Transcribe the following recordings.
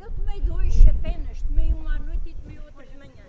Eu tomei dois apenas, tomei um à noite e tomei outro de manhã.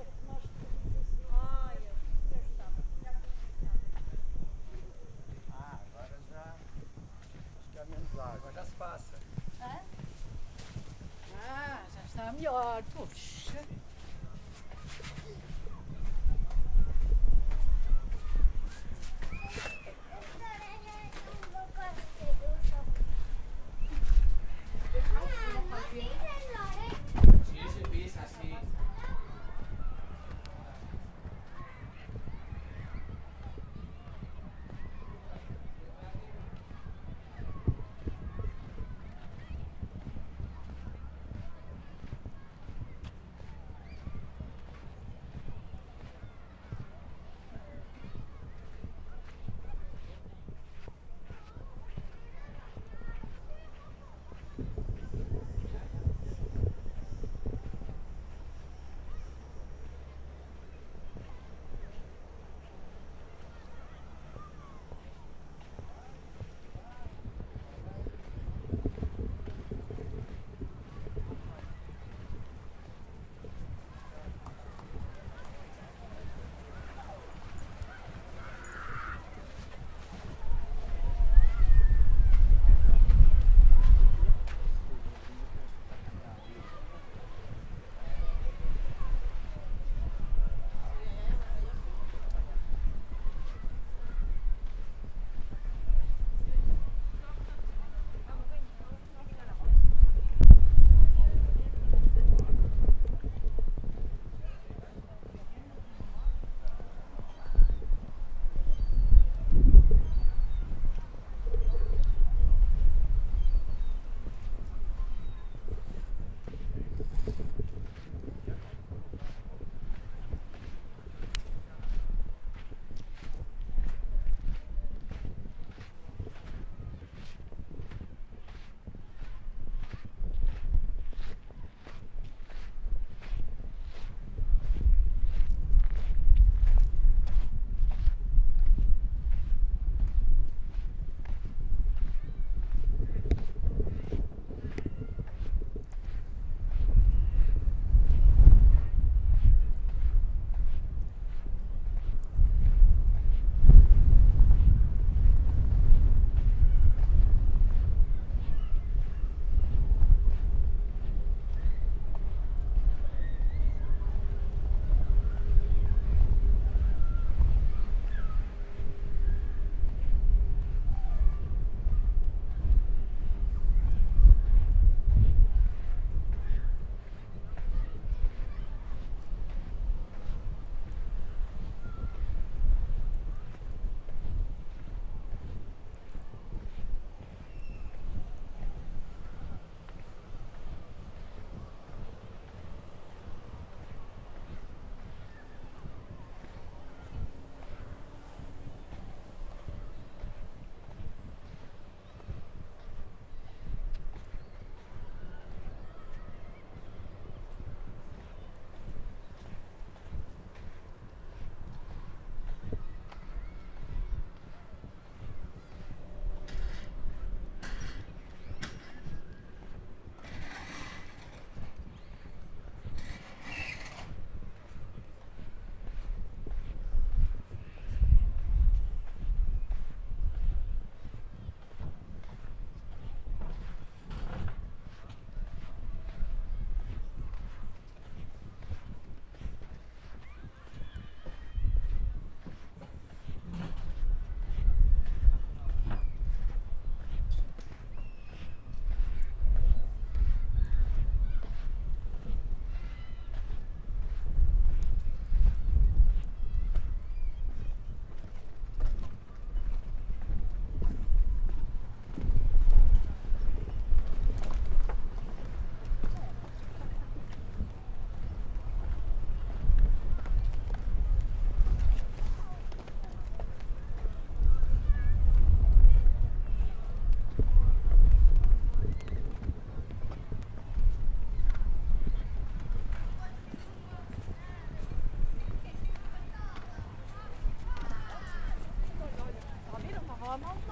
someone?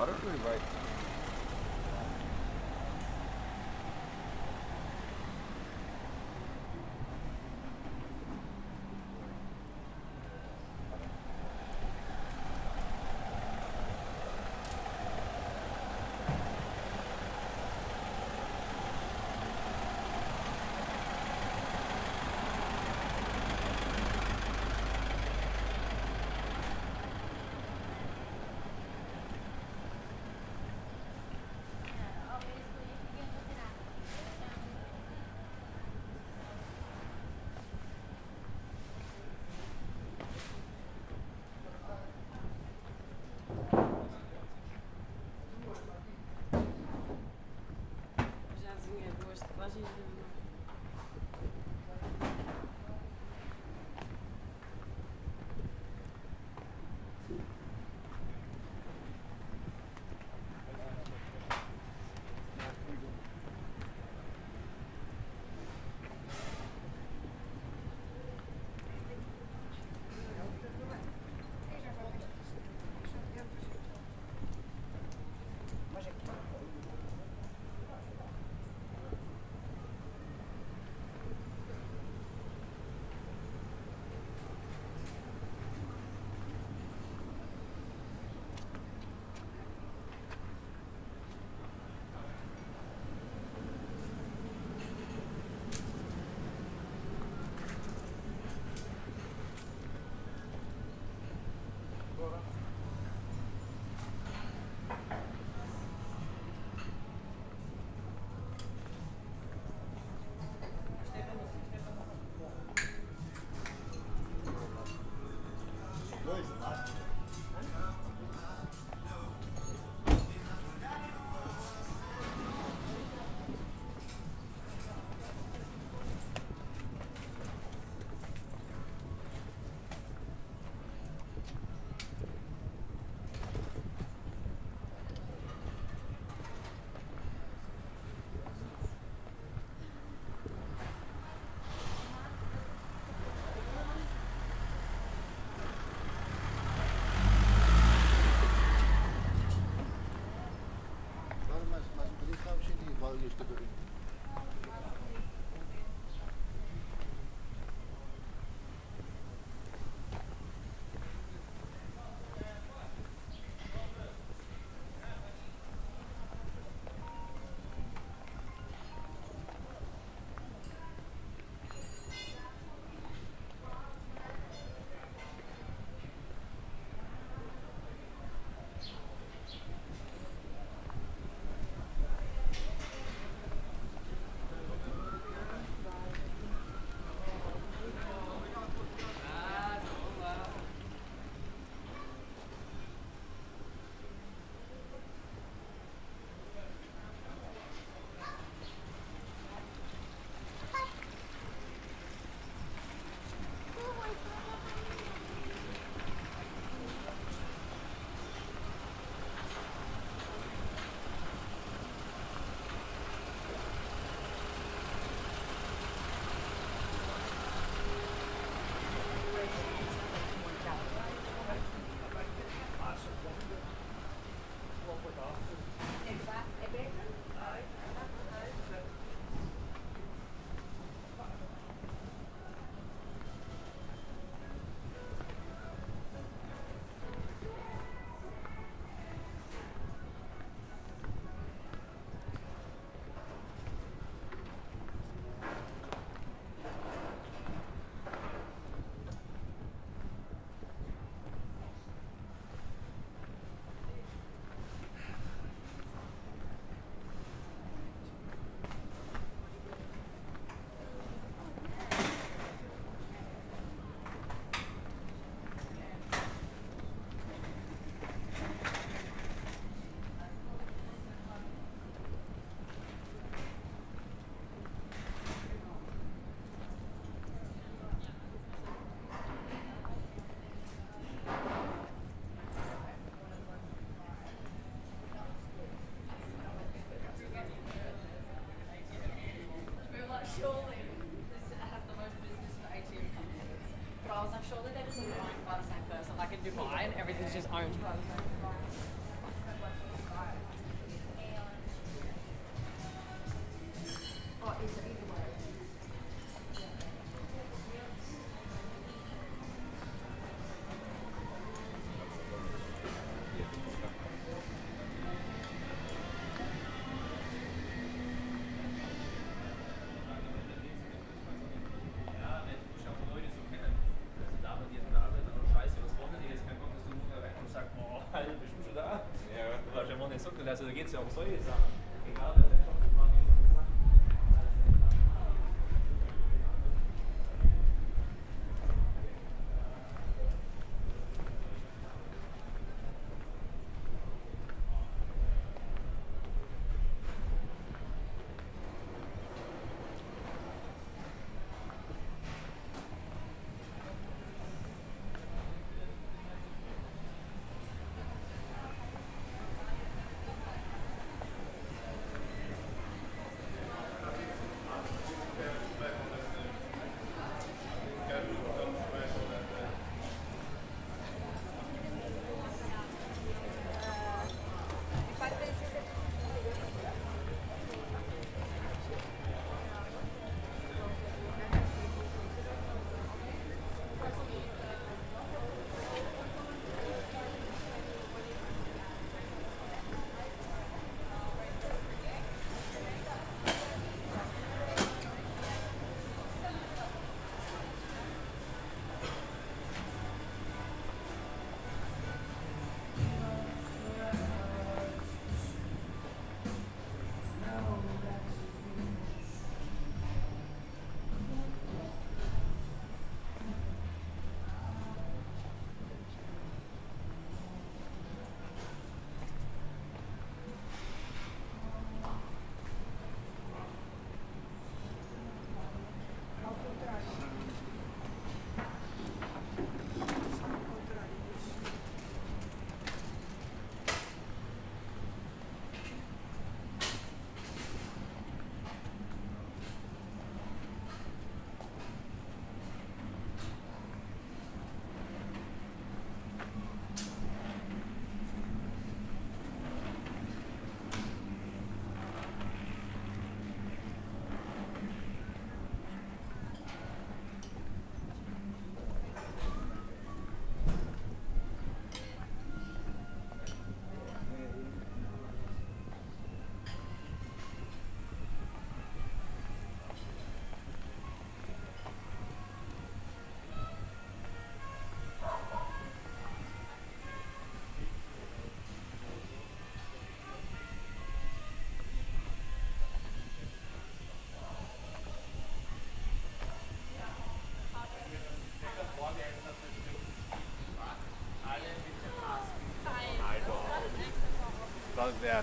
Why don't really write? Duas they're also da geht es ja um solche Sachen.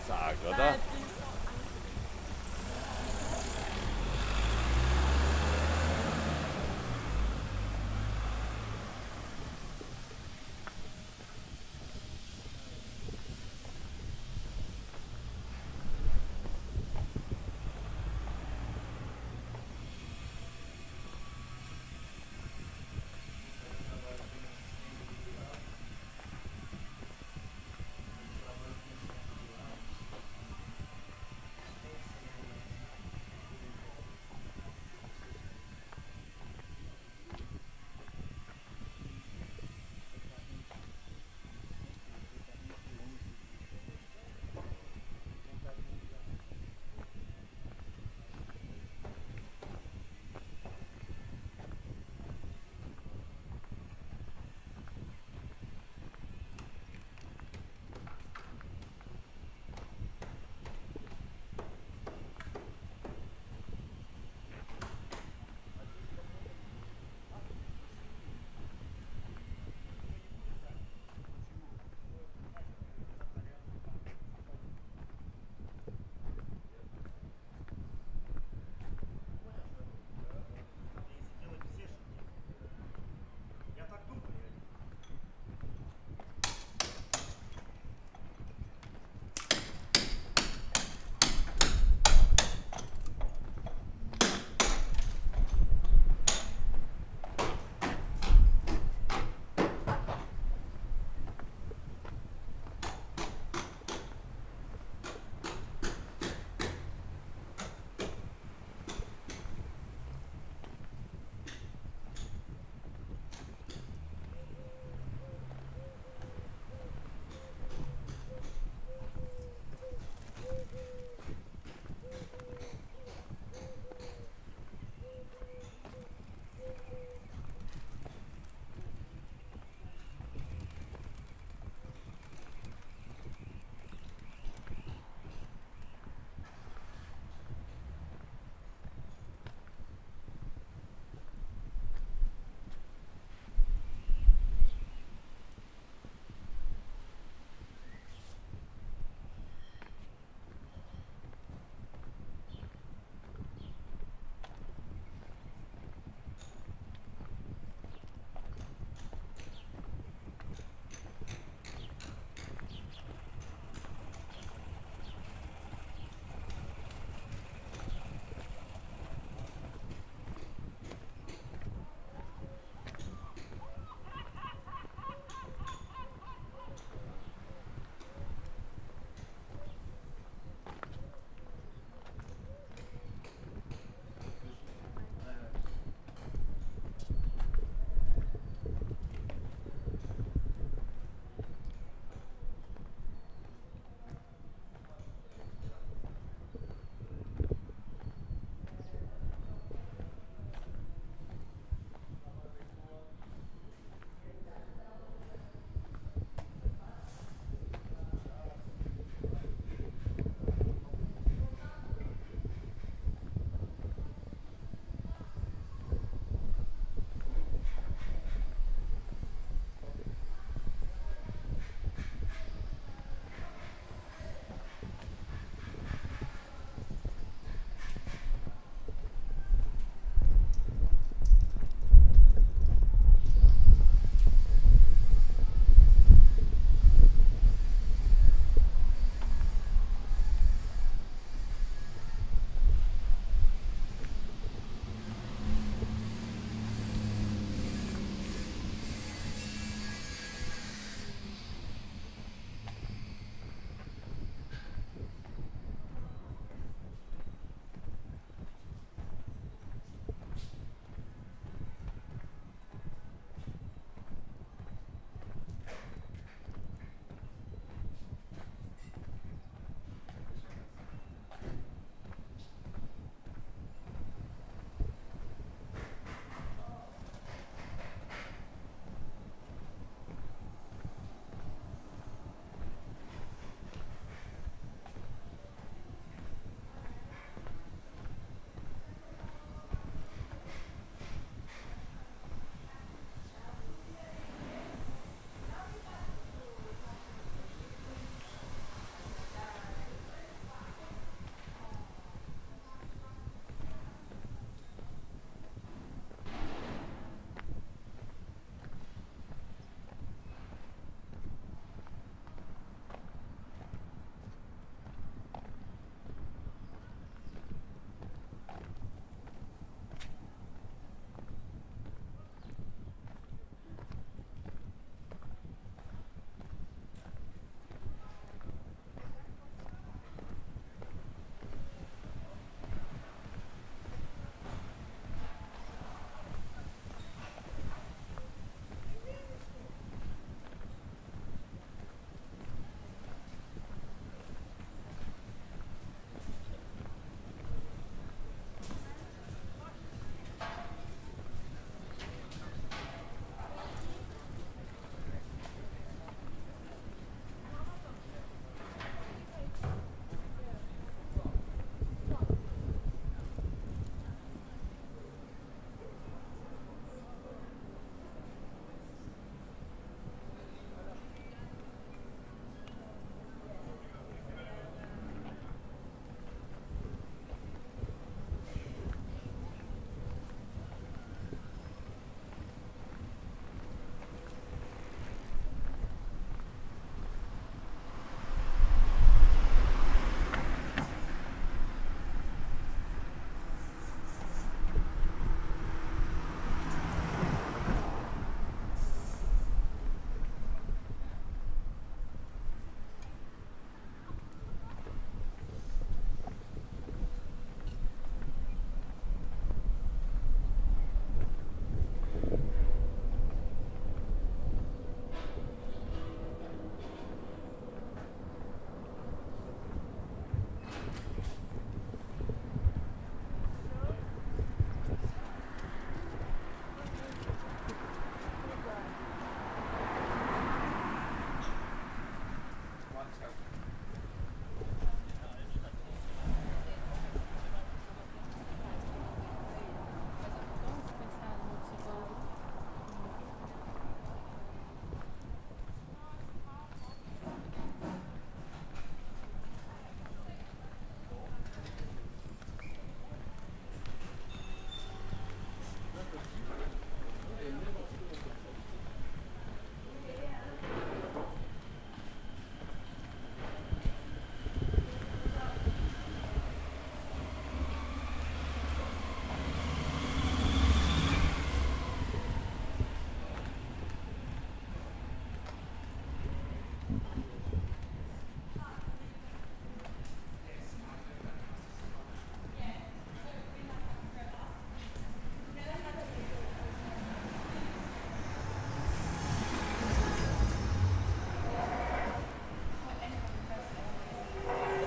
咋个的？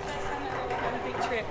First time I've ever done a big trip.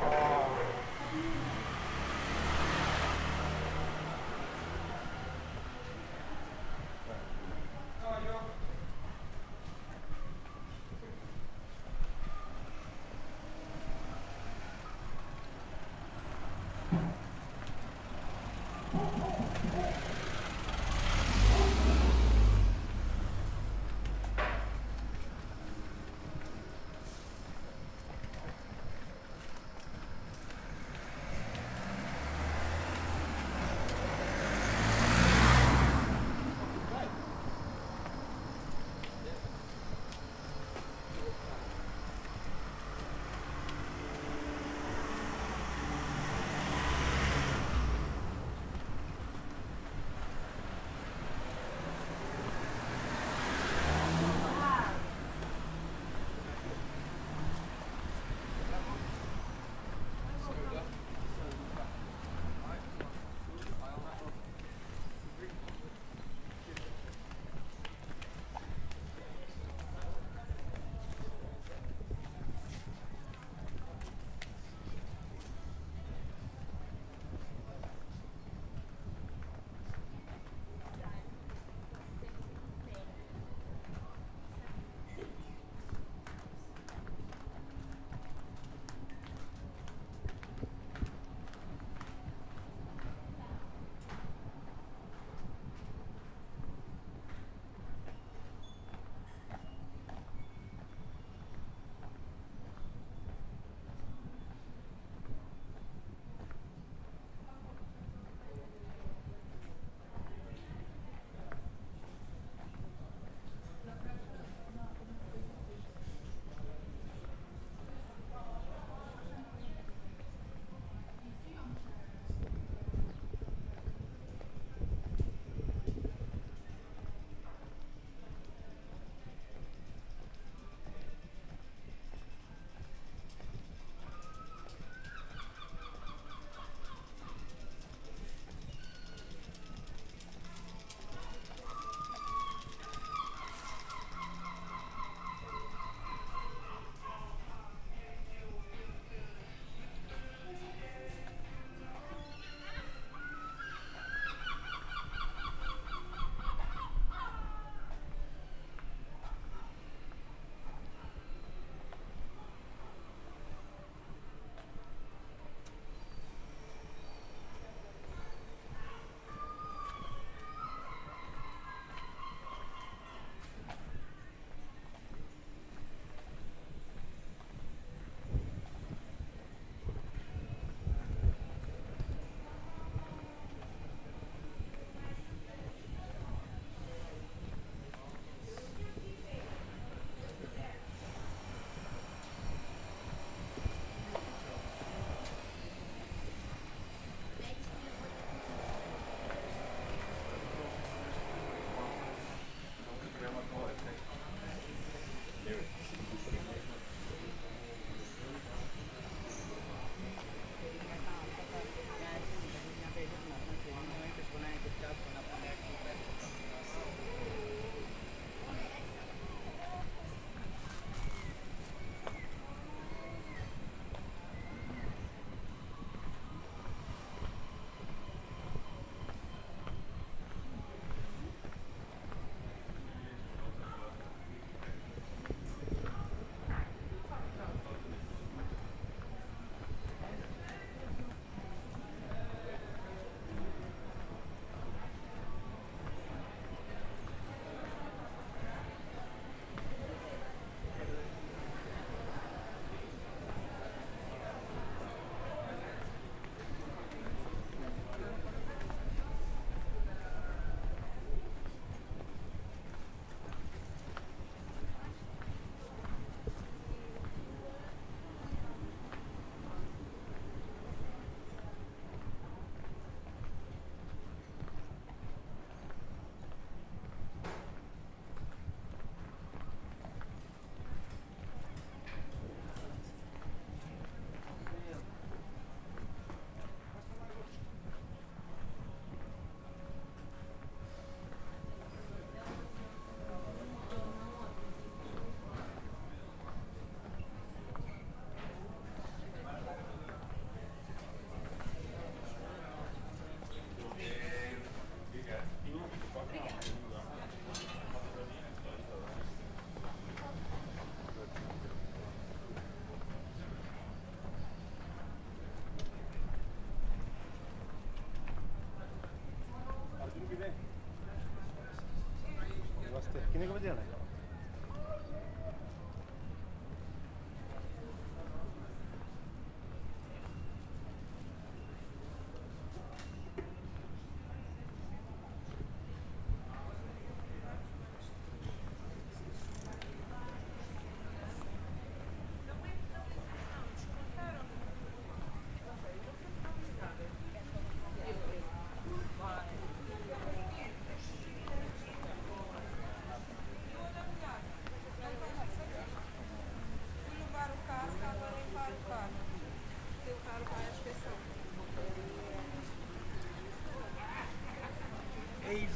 寝転が进来。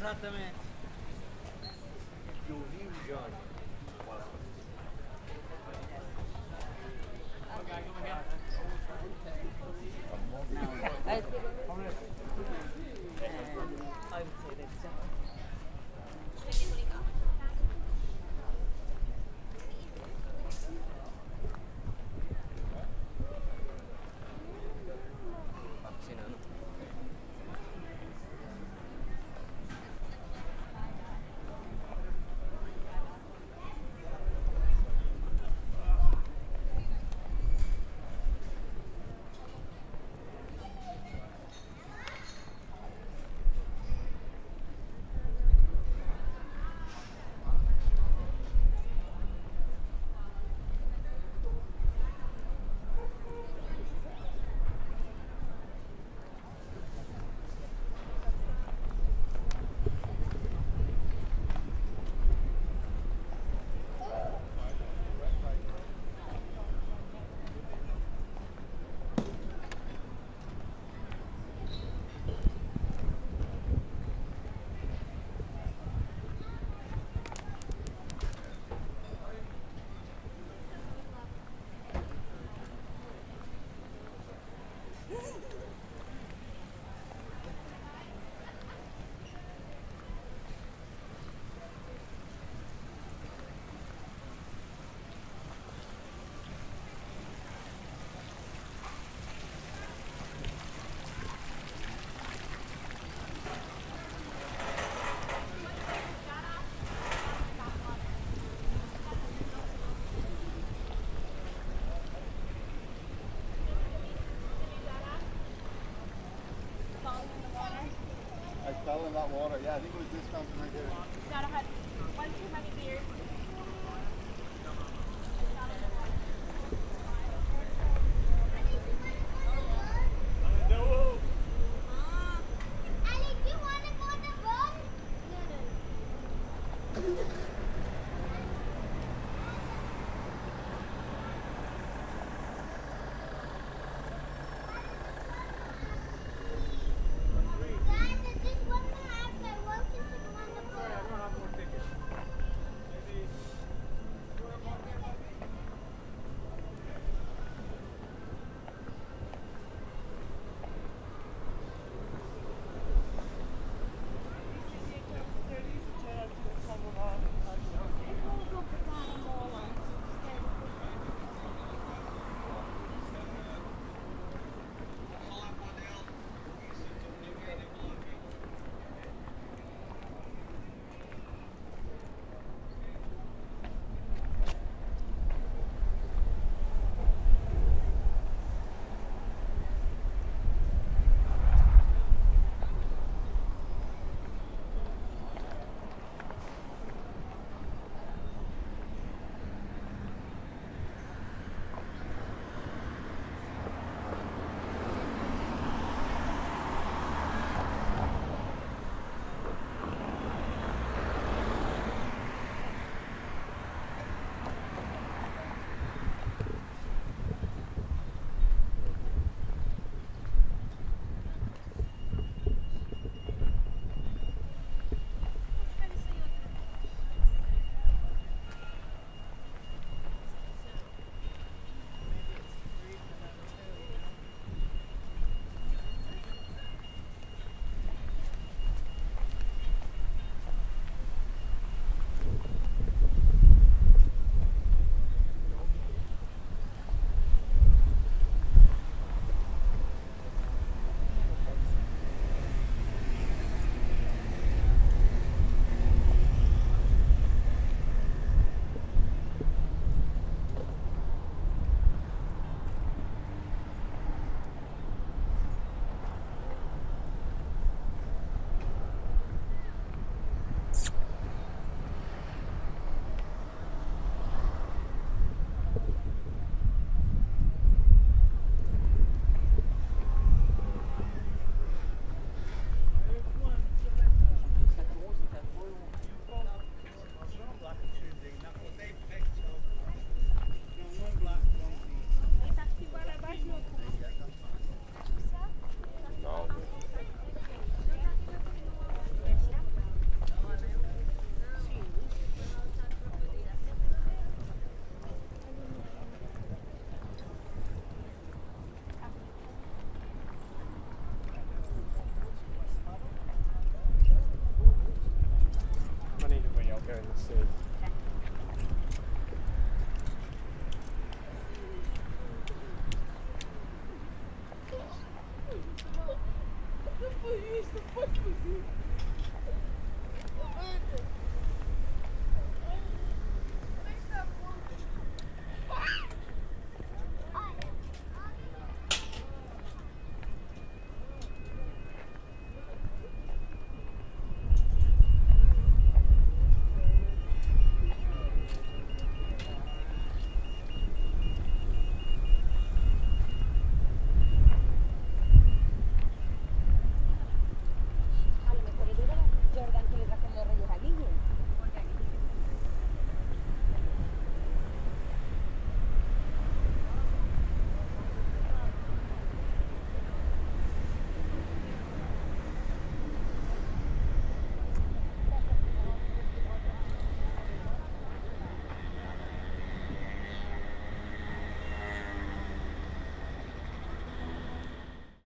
Exatamente. Eu vi o Jorge. Yeah, I think it was this fountain right there.